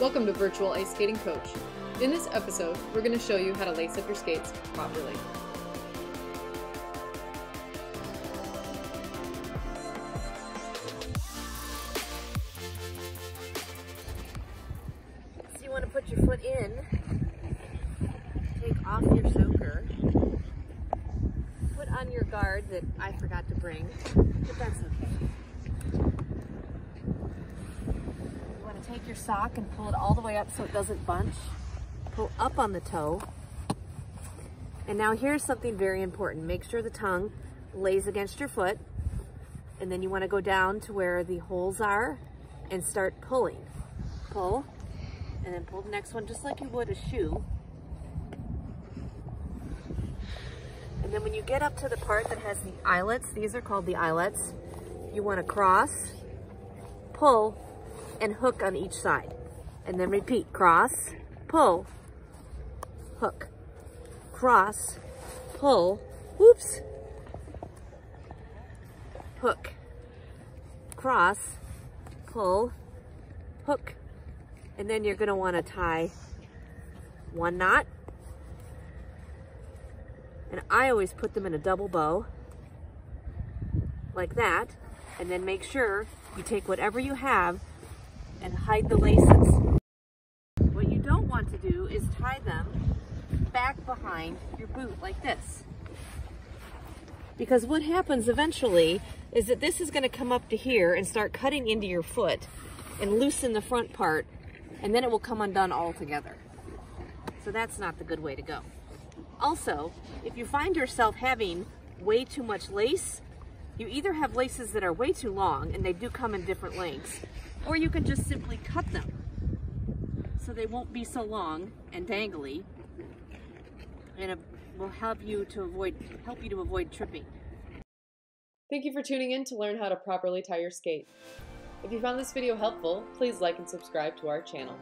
Welcome to Virtual Ice Skating Coach. In this episode, we're going to show you how to lace up your skates properly. So you want to put your foot in, take off your soaker, put on your guard that I forgot to bring, but that's okay. You want to take your sock and pull it all the way up so it doesn't bunch. Pull up on the toe. And now here's something very important. Make sure the tongue lays against your foot. And then you want to go down to where the holes are and start pulling. Pull and then pull the next one just like you would a shoe. And then when you get up to the part that has the eyelets, these are called the eyelets, you want to cross, pull, and hook on each side. And then repeat, cross, pull, hook, cross, pull, whoops, hook, cross, pull, hook, and then you're gonna wanna tie one knot. And I always put them in a double bow, like that. And then make sure you take whatever you have and hide the laces. What you don't want to do is tie them back behind your boot like this. Because what happens eventually is that this is gonna come up to here and start cutting into your foot and loosen the front part and then it will come undone altogether. So that's not the good way to go. Also, if you find yourself having way too much lace, you either have laces that are way too long and they do come in different lengths, or you can just simply cut them so they won't be so long and dangly and it will help you to avoid help you to avoid tripping. Thank you for tuning in to learn how to properly tie your skate. If you found this video helpful, please like and subscribe to our channel.